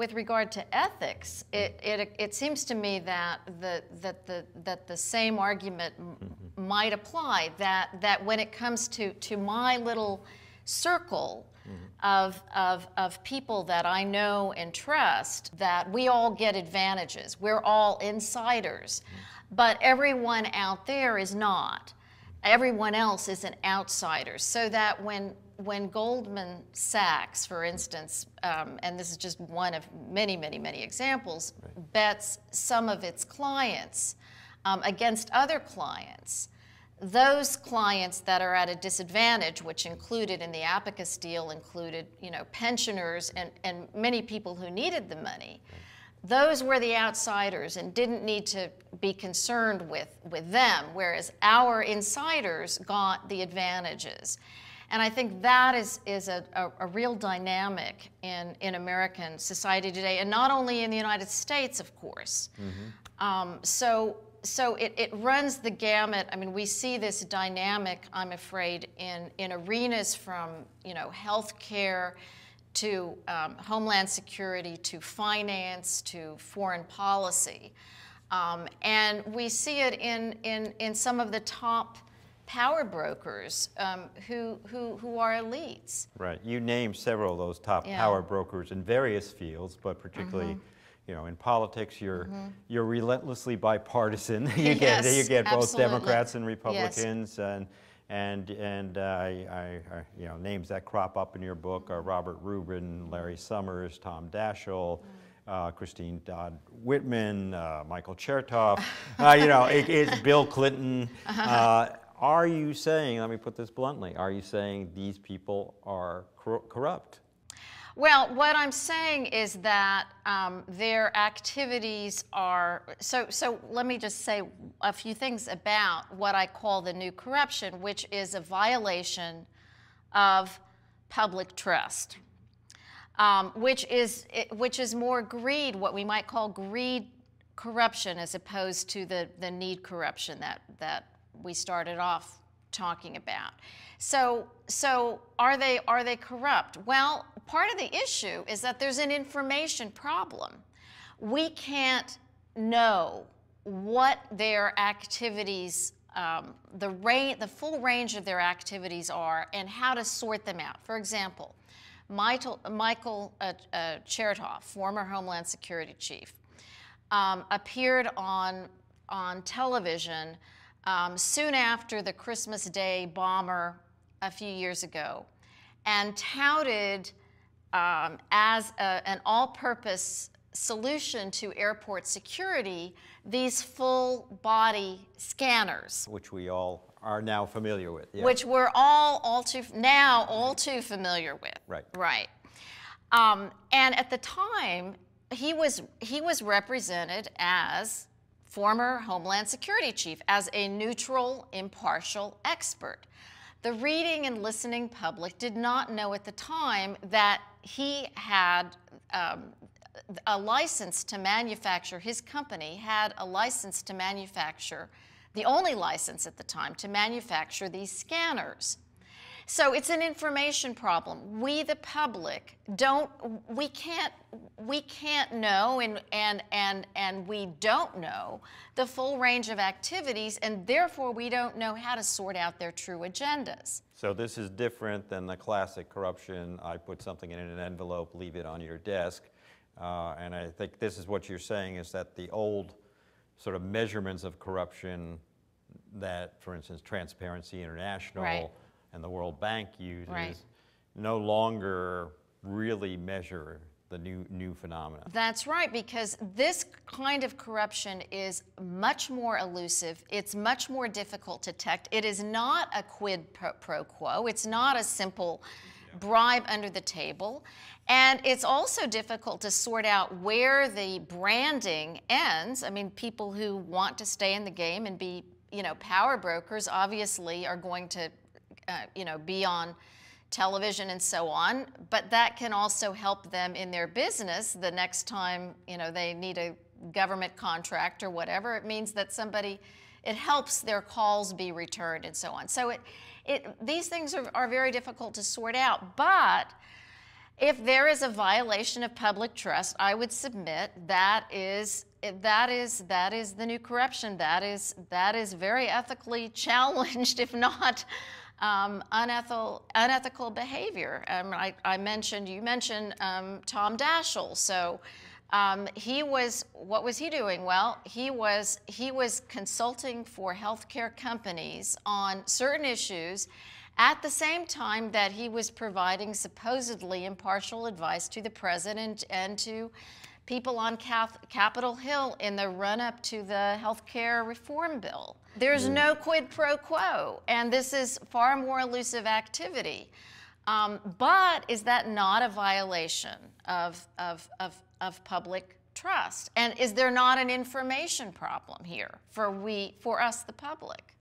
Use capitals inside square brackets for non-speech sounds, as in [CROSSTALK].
with regard to ethics, it, it, it seems to me that the, that the, that the same argument mm-hmm. might apply, that, that when it comes to, to my little circle mm-hmm. of, of, of people that I know and trust, that we all get advantages. We're all insiders. Mm-hmm. But everyone out there is not. Everyone else is an outsider. So that when when Goldman Sachs, for instance, um, and this is just one of many, many, many examples, right. bets some of its clients um, against other clients, those clients that are at a disadvantage, which included in the Abacus deal included, you know, pensioners and, and many people who needed the money. Those were the outsiders and didn't need to be concerned with, with them, whereas our insiders got the advantages. And I think that is, is a, a, a, real dynamic in, in American society today, and not only in the United States, of course. Mm-hmm. Um, so so it, it runs the gamut. I mean, we see this dynamic, I'm afraid, in, in arenas from, you know, healthcare to um, homeland security to finance to foreign policy. Um, and we see it in, in, in some of the top power brokers um, who, who, who are elites. Right. You named several of those top yeah. power brokers in various fields, but particularly. Mm-hmm. You know, in politics, you're mm-hmm. you're relentlessly bipartisan. [LAUGHS] you yes, get you get both absolutely. Democrats and Republicans, yes. and and and uh, I, I, you know names that crop up in your book are Robert Rubin, Larry Summers, Tom Daschle. Mm. Uh, Christine Todd Whitman, uh, Michael Chertoff, [LAUGHS] uh, you know, it, it's Bill Clinton. [LAUGHS] Uh, are you saying, let me put this bluntly, are you saying these people are cor- corrupt? Well, what I'm saying is that um, their activities are so. So let me just say a few things about what I call the new corruption, which is a violation of public trust, um, which is which is more greed, what we might call greed corruption, as opposed to the the need corruption that that we started off talking about. So, so are they are they corrupt? Well, part of the issue is that there's an information problem. We can't know what their activities, um, the the full range of their activities are, and how to sort them out. For example, Michael, Michael uh, uh, Chertoff, former Homeland Security chief, um, appeared on on television um, soon after the Christmas Day bomber a few years ago and touted um, as a, an all purpose solution to airport security these full body scanners. Which we all are now familiar with. Yeah. Which we're all, all too, now all too familiar with. Right. Right. Um, and at the time, he was, he was represented as former Homeland Security Chief, as a neutral, impartial expert. The reading and listening public did not know at the time that he had um, a license to manufacture, his company had a license to manufacture, the only license at the time to manufacture these scanners. So it's an information problem. We, the public, don't, we can't, we can't know and, and, and, and we don't know the full range of activities, and therefore we don't know how to sort out their true agendas. So this is different than the classic corruption. I put something in an envelope, leave it on your desk. Uh, and I think this is what you're saying is that the old sort of measurements of corruption that, for instance, Transparency International, right and the World Bank uses right. no longer really measure the new new phenomena. That's right, because this kind of corruption is much more elusive. It's much more difficult to detect. It is not a quid pro, pro quo. It's not a simple bribe under the table. And it's also difficult to sort out where the branding ends. I mean, people who want to stay in the game and be, you know, power brokers obviously are going to uh, you know, be on television and so on, but that can also help them in their business the next time, you know, they need a government contract or whatever. It means that somebody, it helps their calls be returned and so on. So it, it, these things are, are very difficult to sort out, but If there is a violation of public trust, I would submit that is that is that is the new corruption. That is that is very ethically [LAUGHS] challenged, if not um, unethical unethical behavior. Um, I, I, mentioned you mentioned um, Tom Daschle, so. Um, he was what was he doing well he was he was consulting for healthcare companies on certain issues at the same time that he was providing supposedly impartial advice to the president and to people on Cap- Capitol Hill in the run up to the health care reform bill. There's mm. no quid pro quo, and this is far more elusive activity. Um, but is that not a violation of, of, of, of public trust? And is there not an information problem here for, we, for us, the public?